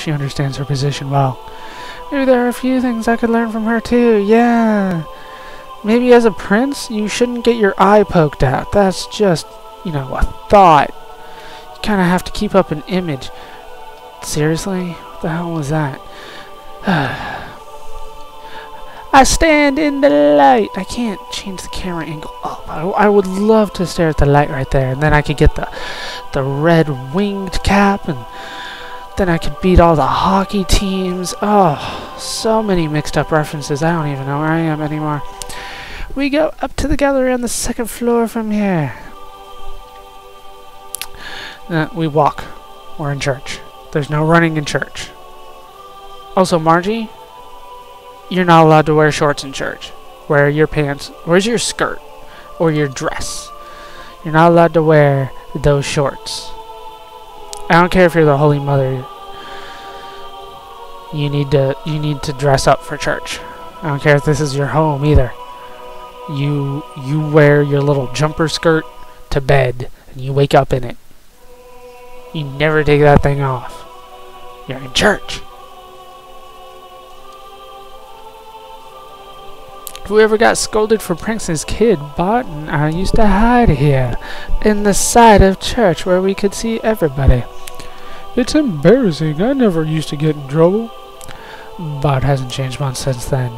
She understands her position well. Maybe there are a few things I could learn from her too. Yeah. Maybe as a prince, you shouldn't get your eye poked out. That's just, you know, a thought. You kind of have to keep up an image. Seriously? What the hell was that? I stand in the light. I can't change the camera angle up. I, I, would love to stare at the light right there, and then I could get the the red winged cap, and then I could beat all the hockey teams. Oh, so many mixed up references. I don't even know where I am anymore. We go up to the gallery on the second floor from here. Uh, we walk. We're in church. There's no running in church. Also, Margie, you're not allowed to wear shorts in church. Wear your pants. Where's your skirt? Or your dress? You're not allowed to wear those shorts. I don't care if you're the Holy Mother. You need to you need to dress up for church. I don't care if this is your home either. You you wear your little jumper skirt to bed and you wake up in it. You never take that thing off. You're in church. Whoever got scolded for pranking his kid, Barton, I used to hide here, in the side of church where we could see everybody. It's embarrassing. I never used to get in trouble. Bart hasn't changed much since then.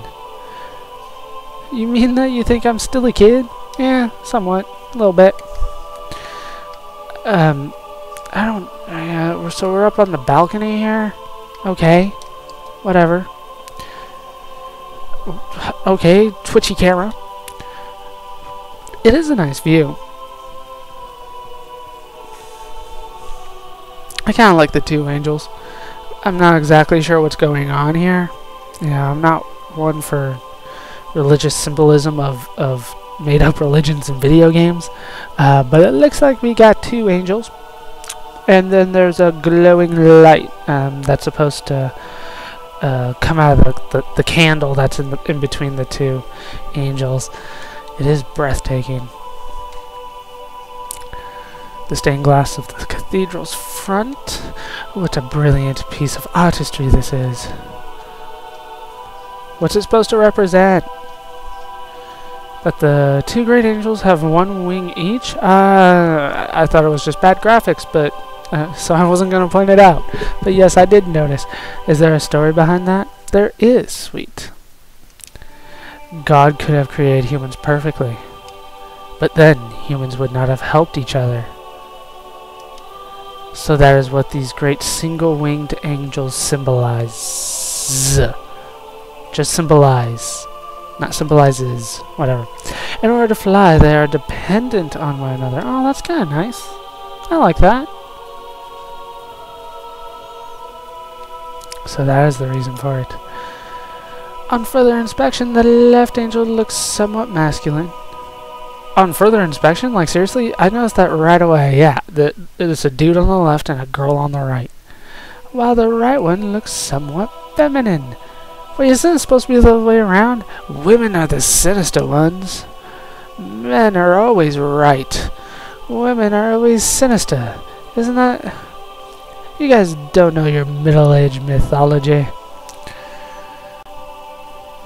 You mean that you think I'm still a kid? Yeah, somewhat. A little bit. Um, I don't... Uh, so we're up on the balcony here? Okay. Whatever. Okay, twitchy camera. It is a nice view. I kind of like the two angels. I'm not exactly sure what's going on here. Yeah, I'm not one for religious symbolism of, of made-up religions in video games. Uh, but it looks like we got two angels. And then there's a glowing light um, that's supposed to uh, come out of the, the, the, candle that's in, the, in between the two angels. It is breathtaking. The stained glass of the cathedral's front. What a brilliant piece of artistry this is. What's it supposed to represent? That the two great angels have one wing each? Uh, I thought it was just bad graphics, but uh, so I wasn't going to point it out. But yes, I did notice. Is there a story behind that? There is, sweet. God could have created humans perfectly. But then, humans would not have helped each other. So that is what these great single-winged angels symbolize. Just symbolize. Not symbolizes. Whatever. In order to fly, they are dependent on one another. Oh, that's kind of nice. I like that. So that is the reason for it. On further inspection, the left angel looks somewhat masculine. On further inspection? Like, seriously? I noticed that right away. Yeah, the, there's a dude on the left and a girl on the right. While the right one looks somewhat feminine. Wait, isn't it supposed to be the other way around? Women are the sinister ones. Men are always right. Women are always sinister. Isn't that... You guys don't know your Middle Age mythology.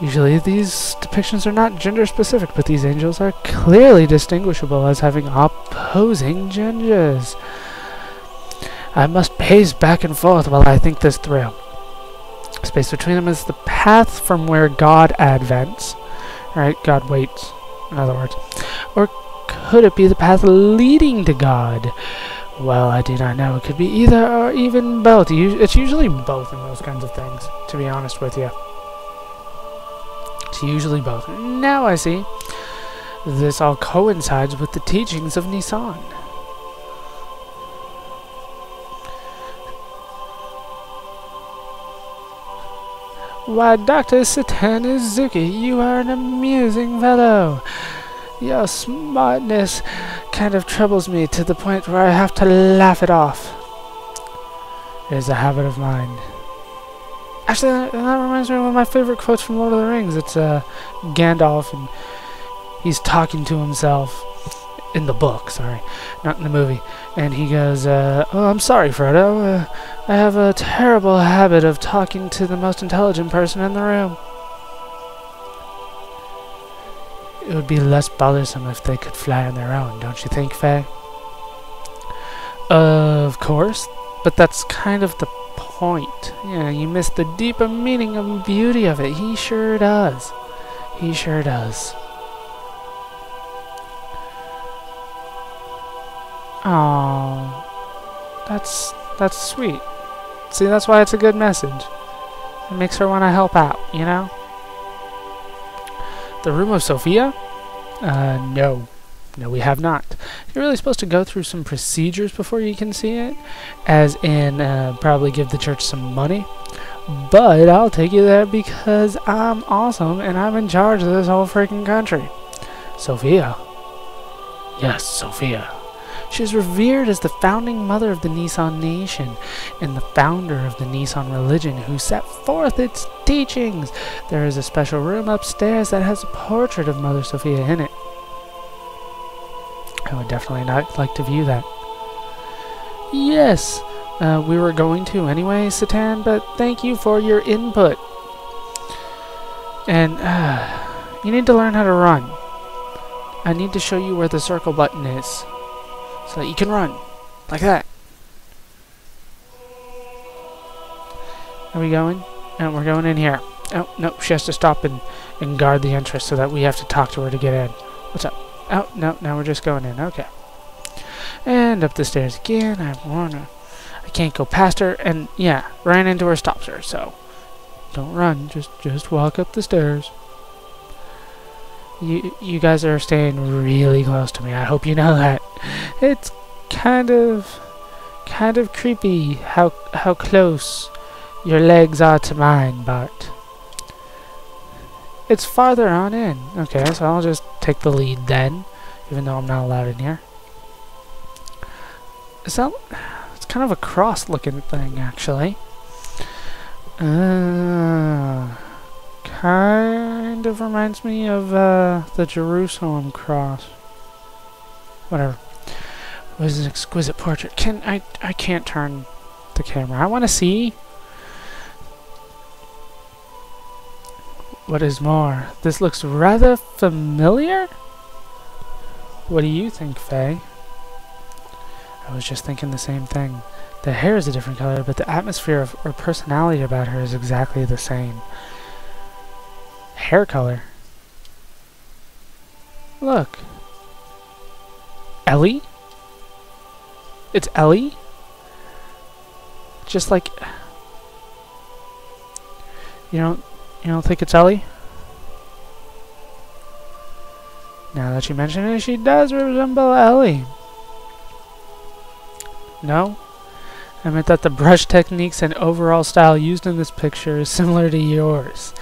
Usually these depictions are not gender specific, but these angels are clearly distinguishable as having opposing genders. I must pace back and forth while I think this through. Space between them is the path from where God advents. Right? God waits, in other words. Or could it be the path leading to God? Well, I do not know. It could be either or even both. It's usually both in those kinds of things, to be honest with you. Usually both. Now I see. This all coincides with the teachings of Nisan. Why, Dr. Satanizuki, you are an amusing fellow. Your smartness kind of troubles me to the point where I have to laugh it off. It is a habit of mine. Actually, that, reminds me of one of my favorite quotes from Lord of the Rings. It's uh, Gandalf, and he's talking to himself in the book, sorry, not in the movie. And he goes, uh, "Oh, I'm sorry, Frodo. Uh, I have a terrible habit of talking to the most intelligent person in the room." It would be less bothersome if they could fly on their own, don't you think, Fei? Of course, but that's kind of the point. Yeah, you miss the deeper meaning and beauty of it. He sure does. He sure does. Oh, that's that's sweet. See, that's why it's a good message. It makes her want to help out, you know? The Room of Sophia? Uh, no. No, we have not. You're really supposed to go through some procedures before you can see it, as in uh, probably give the church some money. But I'll take you there because I'm awesome and I'm in charge of this whole freaking country. Sophia. Yes, Sophia. She is revered as the founding mother of the Nisan nation and the founder of the Nisan religion who set forth its teachings. There is a special room upstairs that has a portrait of Mother Sophia in it. I would definitely not like to view that. Yes, uh, we were going to anyway, Satan, but thank you for your input. And, uh, you need to learn how to run. I need to show you where the circle button is. So that you can run. Like that. Are we going? No, we're going in here. Oh, no, she has to stop and, and guard the entrance so that we have to talk to her to get in. What's up? Oh, no, now we're just going in. Okay. And up the stairs again. I wanna... I can't go past her. And, yeah, ran into her stops her, so... Don't run. Just, just walk up the stairs. You, you guys are staying really close to me. I hope you know that. It's kind of... Kind of creepy how, how close your legs are to mine, Bart. It's farther on in. Okay, so I'll just take the lead then, even though I'm not allowed in here. That... It's kind of a cross-looking thing, actually. Uh, kind of reminds me of uh, the Jerusalem cross. Whatever. It was an exquisite portrait. Can I? I can't turn the camera. I want to see. What is more, this looks rather familiar? What do you think, Fei? I was just thinking the same thing. The hair is a different color, but the atmosphere of, or personality about her is exactly the same. Hair color. Look. Ellie? It's Ellie? Just like... You don't, you don't think it's Ellie? Now that you mention it, she does resemble Ellie. No? I meant that the brush techniques and overall style used in this picture is similar to yours.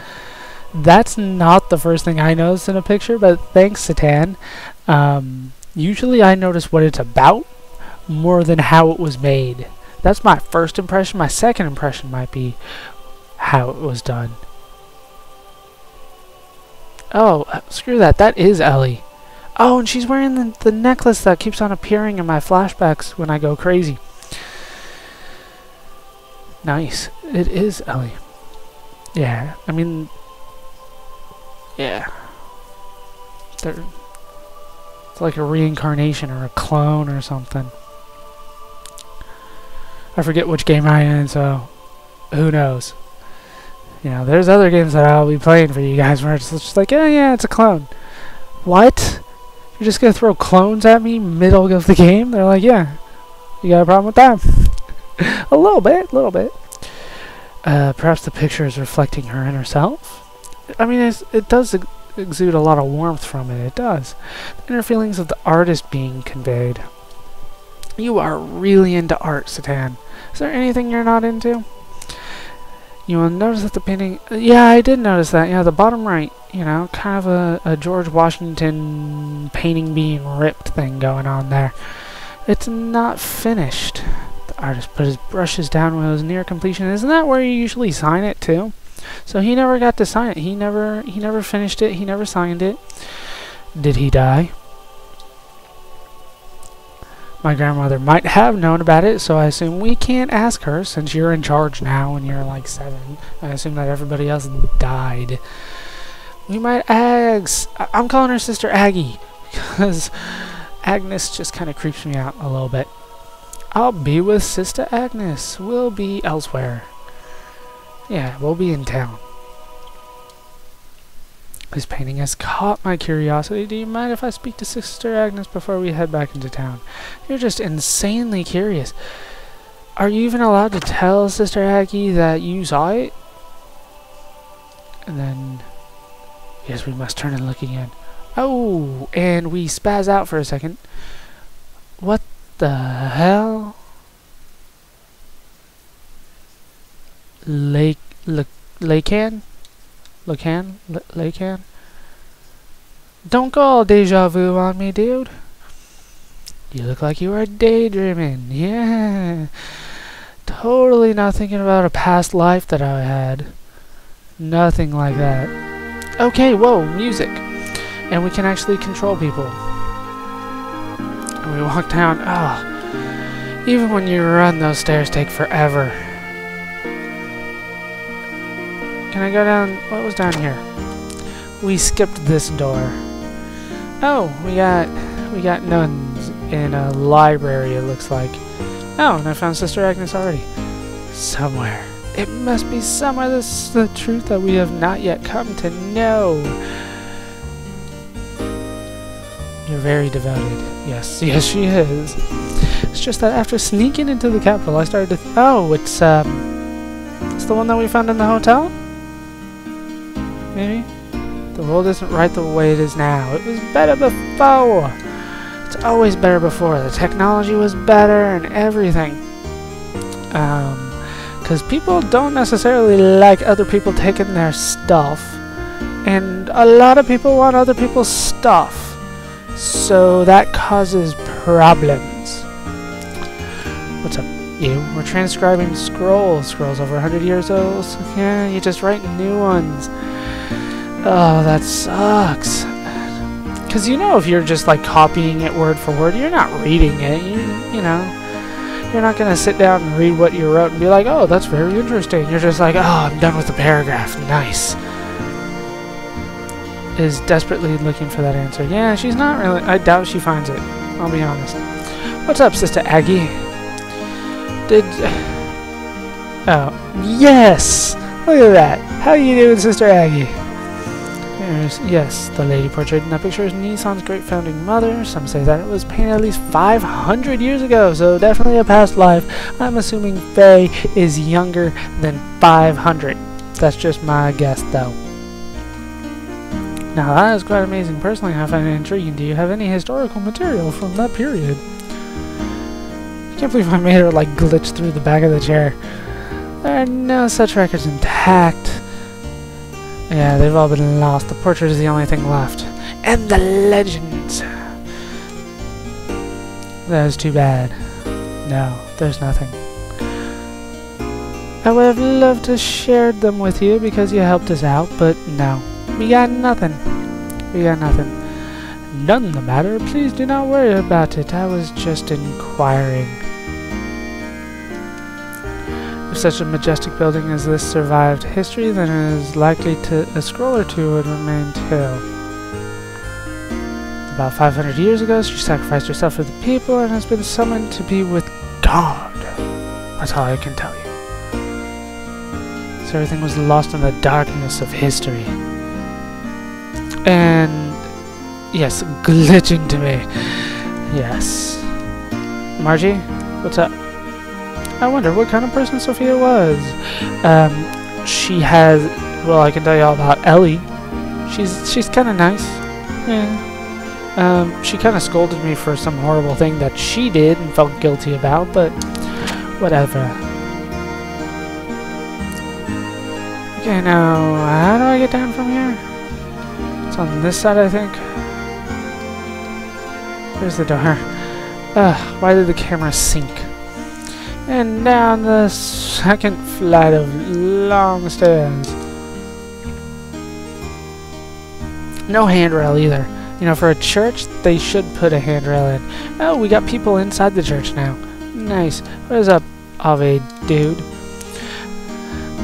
That's not the first thing I noticed in a picture, but thanks, Satan. Um, usually I notice what it's about more than how it was made. That's my first impression. My second impression might be how it was done. Oh, uh, screw that. That is Ellie. Oh, and she's wearing the, the necklace that keeps on appearing in my flashbacks when I go crazy. Nice. It is Ellie. Yeah, I mean... Yeah. They're, it's like a reincarnation or a clone or something. I forget which game I'm in, so who knows. You know, there's other games that I'll be playing for you guys where it's just like, oh yeah, it's a clone. What? You're just gonna throw clones at me middle of the game? They're like, yeah, you got a problem with that? a little bit, a little bit. Uh, perhaps the picture is reflecting her inner self? I mean, it does ex exude a lot of warmth from it, it does. The inner feelings of the artist being conveyed. You are really into art, Satan. Is there anything you're not into? You will notice that the painting... Yeah, I did notice that. Yeah, the bottom right, you know, kind of a, a George Washington painting being ripped thing going on there. It's not finished. The artist put his brushes down when it was near completion. Isn't that where you usually sign it too? So he never got to sign it. He never he never finished it. He never signed it. Did he die? My grandmother might have known about it, so I assume we can't ask her since you're in charge now and you're like seven. I assume that everybody else died. We might ask. I'm calling her Sister Aggie because Agnes just kind of creeps me out a little bit. I'll be with Sister Agnes. We'll be elsewhere. Yeah, we'll be in town. This painting has caught my curiosity. Do you mind if I speak to Sister Agnes before we head back into town? You're just insanely curious. Are you even allowed to tell Sister Aggie that you saw it? And then... Yes, we must turn and look again. Oh, and we spaz out for a second. What the hell? Lake... Lake... Lacan? Lacan? Lacan? Don't call deja vu on me, dude. You look like you are daydreaming. Yeah. Totally not thinking about a past life that I had. Nothing like that. Okay, whoa, music. And we can actually control people. And we walk down. Ah. even when you run, those stairs take forever. Can I go down? What was down here? We skipped this door. Oh, we got we got nuns in a library. It looks like. Oh, and I found Sister Agnes already. Somewhere. It must be somewhere. This is the truth that we have not yet come to know. You're very devoted. Yes, yes, she is. It's just that after sneaking into the capital, I started to. Oh, it's um, it's the one that we found in the hotel. Maybe the world isn't right the way it is now. It was better before. It's always better before. The technology was better and everything. Um, because people don't necessarily like other people taking their stuff, and a lot of people want other people's stuff. So that causes problems. What's up, you? We're transcribing scrolls. Scrolls over 100 years old. Yeah, you just write new ones. Oh, that sucks. Because you know if you're just like copying it word for word, you're not reading it. You, you know, you're not going to sit down and read what you wrote and be like, oh, that's very interesting. You're just like, oh, I'm done with the paragraph. Nice is desperately looking for that answer. Yeah, she's not really. I doubt she finds it. I'll be honest. What's up, Sister Aggie? Did. Oh, yes! Look at that. How you doing, Sister Aggie? There's, yes, the lady portrayed in that picture is Nisan's great founding mother. Some say that it was painted at least 500 years ago, so definitely a past life. I'm assuming Fei is younger than 500. That's just my guess, though. Now that is quite amazing. Personally, I find it intriguing. Do you have any historical material from that period? I can't believe I made her like glitch through the back of the chair. There are no such records intact. Yeah, they've all been lost. The portrait is the only thing left. And the legends. That is too bad. No, there's nothing. I would have loved to share them with you because you helped us out, but no. We got nothing. We got nothing. None the matter. Please do not worry about it. I was just inquiring. Such a majestic building as this survived history, then it is likely to a scroll or two would remain too. About 500 years ago, she sacrificed herself for the people and has been summoned to be with God. That's all I can tell you. So everything was lost in the darkness of history. And yes, glitching to me. Yes. Margie, what's up? I wonder what kind of person Sophia was. Um, she has. Well, I can tell you all about Ellie. She's she's kind of nice. Yeah. Um, she kind of scolded me for some horrible thing that she did and felt guilty about, but whatever. Okay, now how do I get down from here? It's on this side, I think. There's the door. Ugh, why did the camera sink? And down the second flight of long stairs. No handrail either. You know, for a church, they should put a handrail in. Oh, we got people inside the church now. Nice. What is up, Ave dude?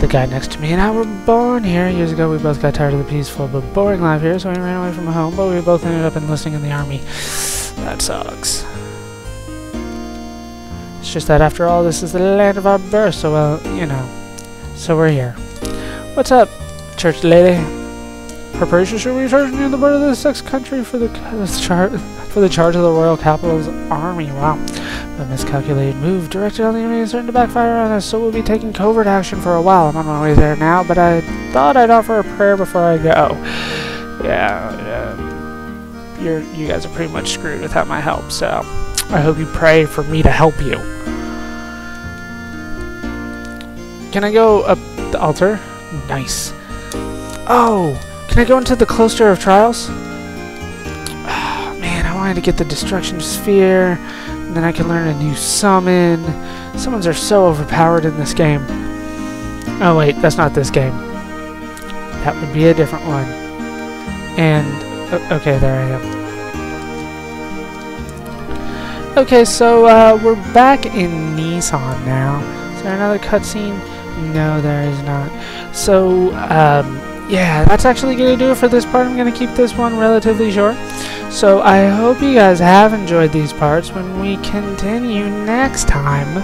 The guy next to me and I were born here. Years ago, we both got tired of the peaceful but boring life here, so we ran away from home, but we both ended up enlisting in the army. That sucks. It's just that after all, this is the land of our birth, so, well, you know. So we're here. What's up, church lady? Preparations should research near the border of the sixth country for the char for the charge of the Royal Capital's army. Wow. A miscalculated move directed on the enemy is to backfire on us, so we'll be taking covert action for a while. I'm on my way there now, but I thought I'd offer a prayer before I go. Yeah, um, you're, you guys are pretty much screwed without my help, so I hope you pray for me to help you. Can I go up the altar? Nice. Oh! Can I go into the Cloister of Trials? Oh, man, I wanted to get the Destruction Sphere, and then I can learn a new summon. Summons are so overpowered in this game. Oh wait, that's not this game. That would be a different one. And, okay, there I am. Okay, so uh, we're back in Nisan now. Is there another cutscene? No, there is not. So, um, yeah, that's actually going to do it for this part. I'm going to keep this one relatively short. So I hope you guys have enjoyed these parts. When we continue next time,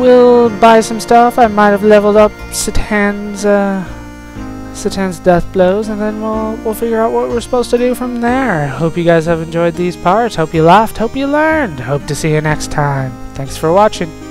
we'll buy some stuff. I might have leveled up Satan's, uh, Citan's death blows, and then we'll, we'll figure out what we're supposed to do from there. Hope you guys have enjoyed these parts. Hope you laughed. Hope you learned. Hope to see you next time. Thanks for watching.